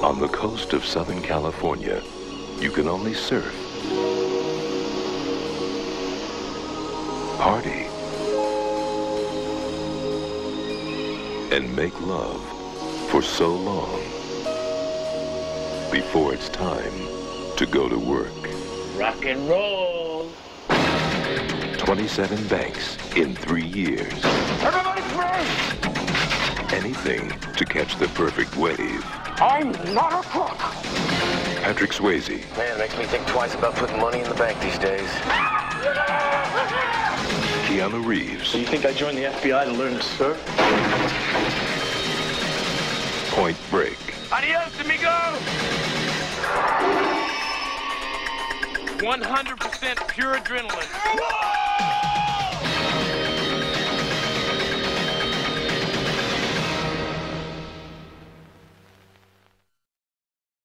the coast of Southern California, you can only surf, party, and make love for so long before it's time to go to work. Rock and roll. 27 banks in three years. Everybody free! Anything to catch the perfect wave. I'm not a crook. Patrick Swayze, Man, it makes me think twice about putting money in the bank these days. Keanu Reeves, You think I joined the FBI to learn to surf? Point Break, Adios, amigo! 100% pure adrenaline.